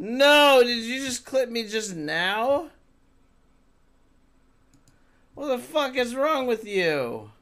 No, did you just clip me just now? What the fuck is wrong with you?